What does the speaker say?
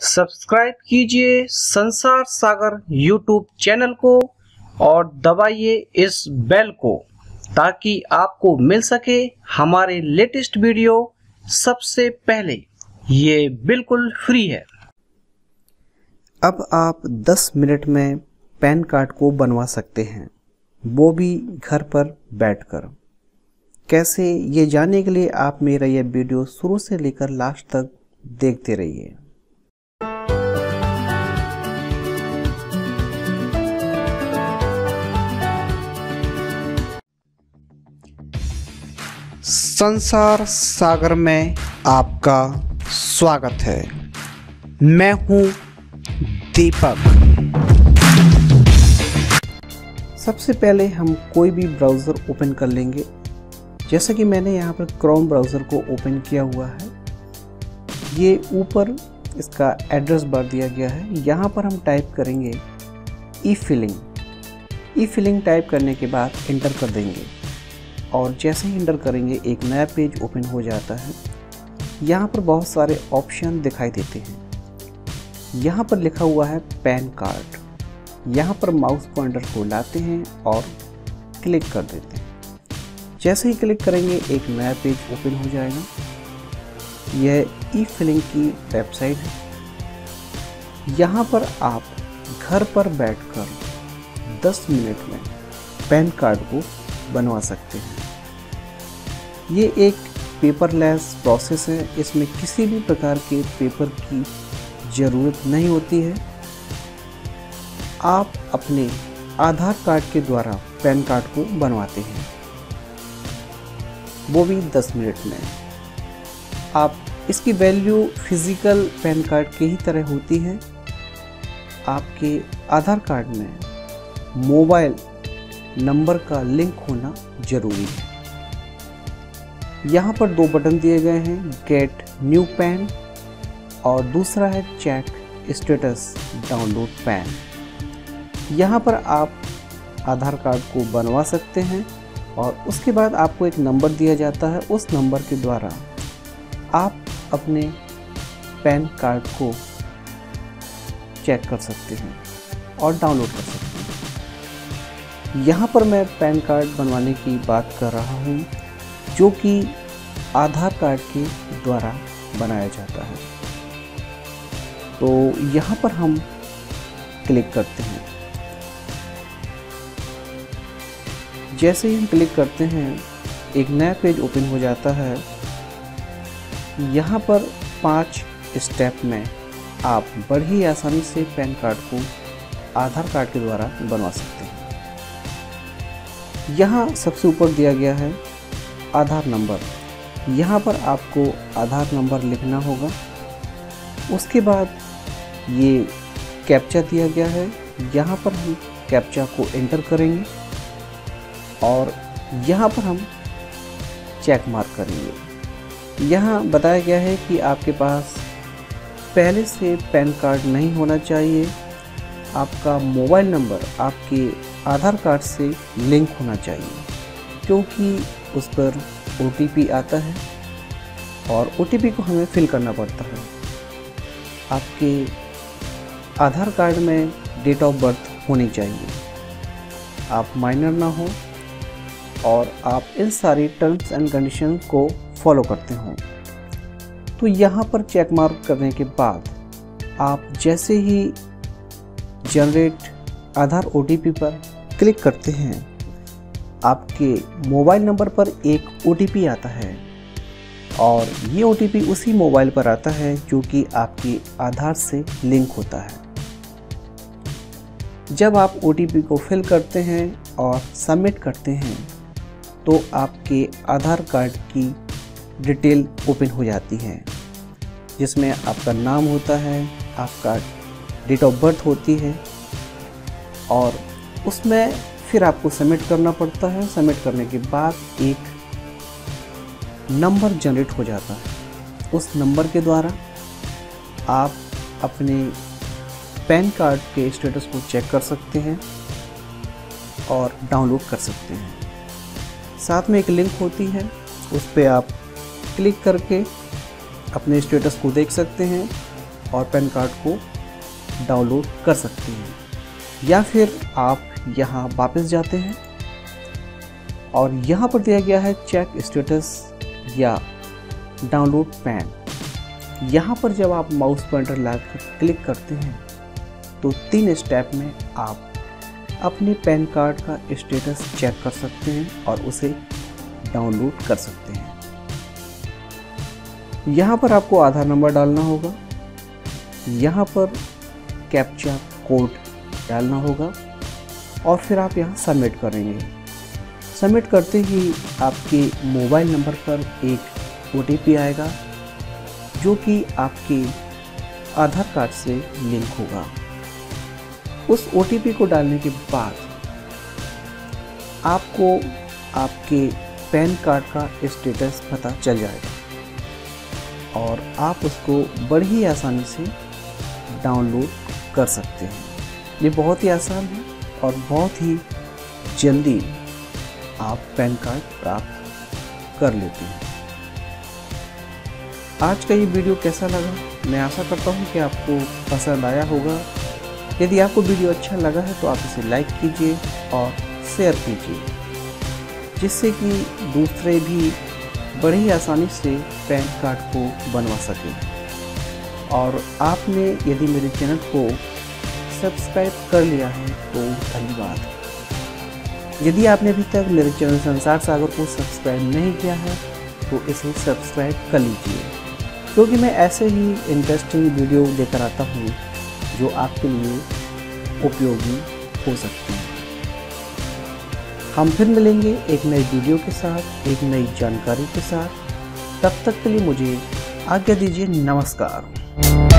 Subscribe कीजिए संसार सागर YouTube channel को और दबाइए इस बेल को ताकि आपको मिल सके हमारे लेटेस्ट वीडियो सबसे पहले। ये बिल्कुल फ्री है। अब आप 10 मिनट में पैन कार्ड को बनवा सकते हैं। वो भी घर पर बैठकर। कैसे ये जानने के लिए आप मेरा यह वीडियो शुरू से लेकर लास्ट तक देखते रहिए। संसार सागर में आपका स्वागत है। मैं हूँ दीपक। सबसे पहले हम कोई भी ब्राउज़र ओपन कर लेंगे। जैसा कि मैंने यहाँ पर क्रोम ब्राउज़र को ओपन किया हुआ है। ये ऊपर इसका एड्रेस बार दिया गया है। यहाँ पर हम टाइप करेंगे e filing e filing type करने के बाद इंटर कर देंगे। और जैसे ही इंटर करेंगे, एक नया पेज ओपन हो जाता है। यहाँ पर बहुत सारे ऑप्शन दिखाई देते हैं। यहाँ पर लिखा हुआ है पैन कार्ड यहाँ पर माउस पॉइंटर को लाते हैं और क्लिक कर देते हैं। जैसे ही क्लिक करेंगे, एक नया पेज ओपन हो जाएगा। यह ई फिलिंग की वेबसाइट है। यहाँ पर आप घर पर बैठकर 10 मिनट में पैन कार्ड को बनवा सकते हैं। ये एक पेपरलेस प्रोसेस है। इसमें किसी भी प्रकार के पेपर की ज़रूरत नहीं होती है। आप अपने आधार कार्ड के द्वारा पैन कार्ड को बनवाते हैं। वो भी 10 मिनट में। आप इसकी वैल्यू फ़िज़िकल पैन कार्ड की ही तरह होती है। आपके आधार कार्ड में मोबाइल नंबर का लिंक होना ज़रूरी है। यहाँ पर दो बटन दिए गए हैं गेट न्यू पैन और दूसरा है चेक स्टेटस डाउनलोड पैन यहाँ पर आप आधार कार्ड को बनवा सकते हैं और उसके बाद आपको एक नंबर दिया जाता है उस नंबर के द्वारा। आप अपने पैन कार्ड को चेक कर सकते हैं और डाउनलोड कर सकते हैं। यहाँ पर मैं पैन कार्ड बनवाने की बात कर रहा हूँ। जो कि आधार कार्ड के द्वारा बनाया जाता है। तो यहाँ पर हम क्लिक करते हैं। जैसे ही हम क्लिक करते हैं, एक नया पेज ओपन हो जाता है। यहाँ पर पाँच स्टेप में आप बड़ी आसानी से पैन कार्ड को आधार कार्ड के द्वारा बनवा सकते हैं। यहाँ सबसे ऊपर दिया गया है आधार नंबर। यहाँ पर आपको आधार नंबर लिखना होगा। उसके बाद ये कैप्चा दिया गया है। यहाँ पर हम कैप्चा को एंटर करेंगे और यहाँ पर हम चेक मार्क करेंगे। यहाँ बताया गया है कि आपके पास पहले से पैन कार्ड नहीं होना चाहिए। आपका मोबाइल नंबर आपके आधार कार्ड से लिंक होना चाहिए, क्योंकि उस पर ओटीपी आता है और ओटीपी को हमें फिल करना पड़ता है। आपके आधार कार्ड में डेट ऑफ़ बर्थ होनी चाहिए। आप माइनर ना हो और आप इन सारी टर्म्स एंड कंडीशन को फॉलो करते हों। तो यहाँ पर चेक मार्क करने के बाद आप जैसे ही जनरेट आधार ओटीपी पर क्लिक करते हैं आपके मोबाइल नंबर पर एक ओटीपी आता है। और ये OTP उसी मोबाइल पर आता है जो कि आपकी आधार से लिंक होता है। जब आप ओटीपी को फिल करते हैं और सबमिट करते हैं तो आपके आधार कार्ड की डिटेल ओपन हो जाती है, जिसमें आपका नाम होता है, आपका डेट ऑफ़ बर्थ होती है, और उसमें फिर आपको सबमिट करना पड़ता है। सबमिट करने के बाद एक नंबर जनरेट हो जाता है। उस नंबर के द्वारा आप अपने पैन कार्ड के स्टेटस को चेक कर सकते हैं और डाउनलोड कर सकते हैं। साथ में एक लिंक होती है। उस पर आप क्लिक करके अपने स्टेटस को देख सकते हैं और पैन कार्ड को डाउनलोड कर सकते हैं। या फिर आप यहाँ वापस जाते हैं। और यहाँ पर दिया गया है चेक स्टेटस या डाउनलोड पैन यहाँ पर जब आप माउस पॉइंटर लाकर क्लिक करते हैं तो तीन स्टेप में आप अपने पैन कार्ड का स्टेटस चेक कर सकते हैं और उसे डाउनलोड कर सकते हैं। यहाँ पर आपको आधार नंबर डालना होगा। यहाँ पर कैप्चा कोड डालना होगा। और फिर आप यहाँ सबमिट करेंगे। सबमिट करते ही आपके मोबाइल नंबर पर एक ओटीपी आएगा, जो कि आपके आधार कार्ड से लिंक होगा। उस ओटीपी को डालने के बाद आपको आपके पैन कार्ड का स्टेटस पता चल जाएगा और आप उसको बड़ी ही आसानी से डाउनलोड कर सकते हैं। ये बहुत ही आसान है। और बहुत ही जल्दी आप पैन कार्ड प्राप्त कर लेते हैं। आज का ये वीडियो कैसा लगा? मैं आशा करता हूँ कि आपको पसंद आया होगा। यदि आपको वीडियो अच्छा लगा है तो आप इसे लाइक कीजिए और शेयर कीजिए, जिससे कि दूसरे भी बड़ी आसानी से पैन कार्ड को बनवा सकें। और आपने यदि मेरे चैनल को सब्सक्राइब कर लिया है तो धन्यवाद यदि आपने अभी तक मेरे चैनल संसार सागर को सब्सक्राइब नहीं किया है तो इसे सब्सक्राइब कर लीजिए। क्योंकि मैं ऐसे ही इंटरेस्टिंग वीडियो लेकर आता हूँ, जो आपके लिए उपयोगी हो सकते हैं। हम फिर मिलेंगे एक नई वीडियो के साथ, एक नई जानकारी के साथ। तब तक के लिए मुझे आज्ञा दीजिए, नमस्कार।